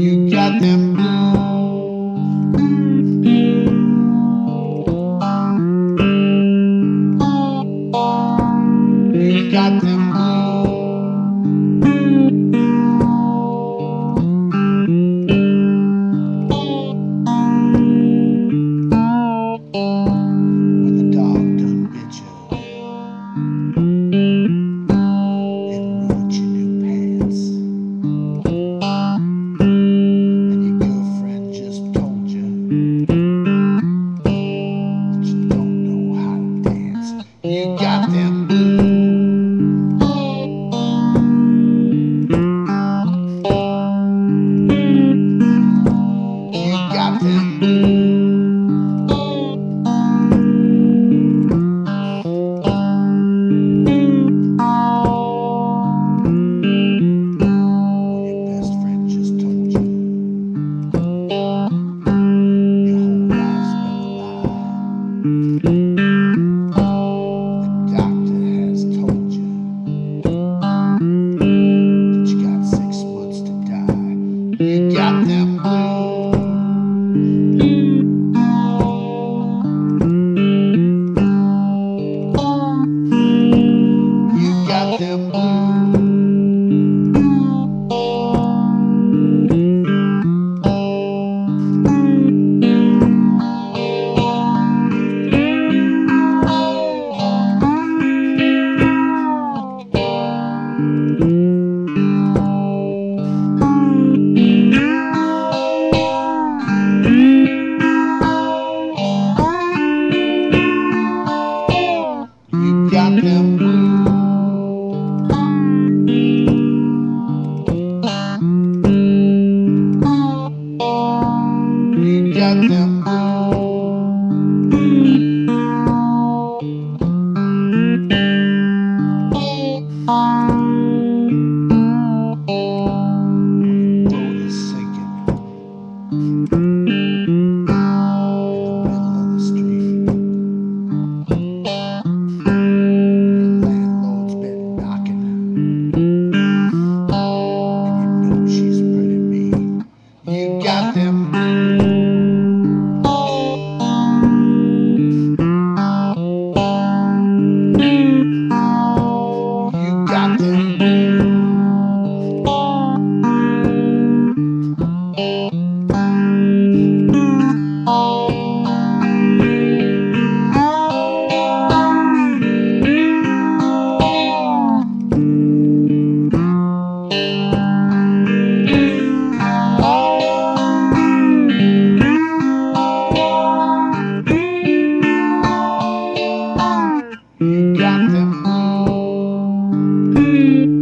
You got them got them. Mm-hmm.